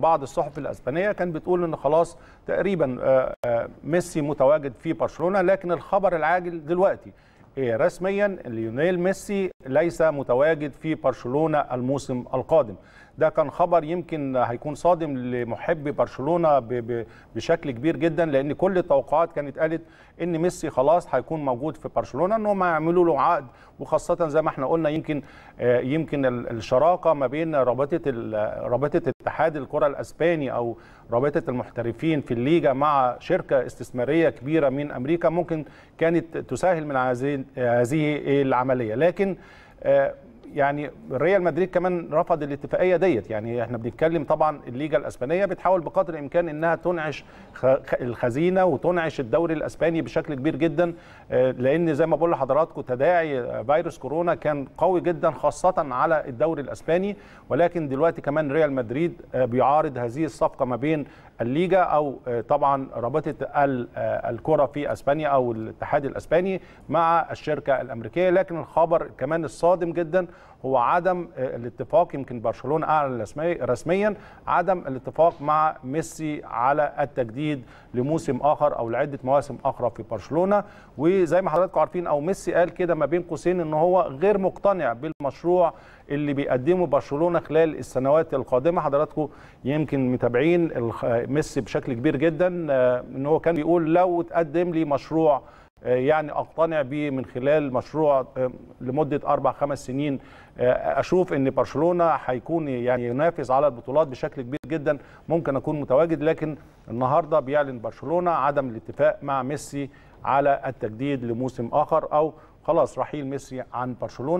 بعض الصحف الأسبانية كان بتقول إن خلاص تقريبا آه، آه، ميسي متواجد في برشلونة لكن الخبر العاجل دلوقتي رسميا ليونيل ميسي ليس متواجد في برشلونة الموسم القادم. ده كان خبر يمكن هيكون صادم لمحبي برشلونة ب- ب- بشكل كبير جدا لأن كل التوقعات كانت قالت إن ميسي خلاص هيكون موجود في برشلونة ان هم يعملوا له عقد. وخاصة زي ما إحنا قلنا يمكن آه، يمكن ال- الشراكة ما بين رابطة ال- رابطة اتحاد الكرة الأسباني أو رابطة المحترفين في الليجا مع شركة استثمارية كبيرة من أمريكا ممكن كانت تسهل من هذه هذه العملية. لكن آه، يعني ريال مدريد كمان رفض الاتفاقية ديت. يعني إحنا بنتكلم طبعا الليجا الأسبانية بتحاول بقدر الإمكان إنها تنعش الخزينة وتنعش الدوري الأسباني بشكل كبير جدا آه، لأن زي ما بقول لحضراتكم تداعي آه، فيروس كورونا كان قوي جدا خاصة على الدوري الأسباني. ولكن دلوقتي كمان ريال مدريد آه، بيعارض هذه الصفقة ما بين الليجا أو طبعا رابطة ال- الكرة في أسبانيا أو الاتحاد الأسباني مع الشركة الأمريكية. لكن الخبر كمان الصادم جدا هو عدم آه، الاتفاق يمكن برشلونة أعلن رسمي- رسميا عدم الاتفاق مع ميسي على التجديد لموسم آخر أو لعدة مواسم أخرى في برشلونة. وزي ما حضراتكم عارفين أو ميسي قال كده ما بين قوسين إن هو غير مقتنع بالمشروع اللي بيقدمه برشلونة خلال السنوات القادمة. حضراتكم يمكن متابعين ميسي بشكل كبير جدا آه، إن هو كان بيقول لو تقدم لي مشروع يعني أقتنع بيه من خلال مشروع آه، لمدة أربع خمس سنين. آه، أشوف إن برشلونة هيكون يعني ينافس على البطولات بشكل كبير جدا. ممكن أكون متواجد لكن النهارده بيعلن برشلونة عدم الاتفاق مع ميسي على التجديد لموسم آخر أو خلاص رحيل ميسي عن برشلونة.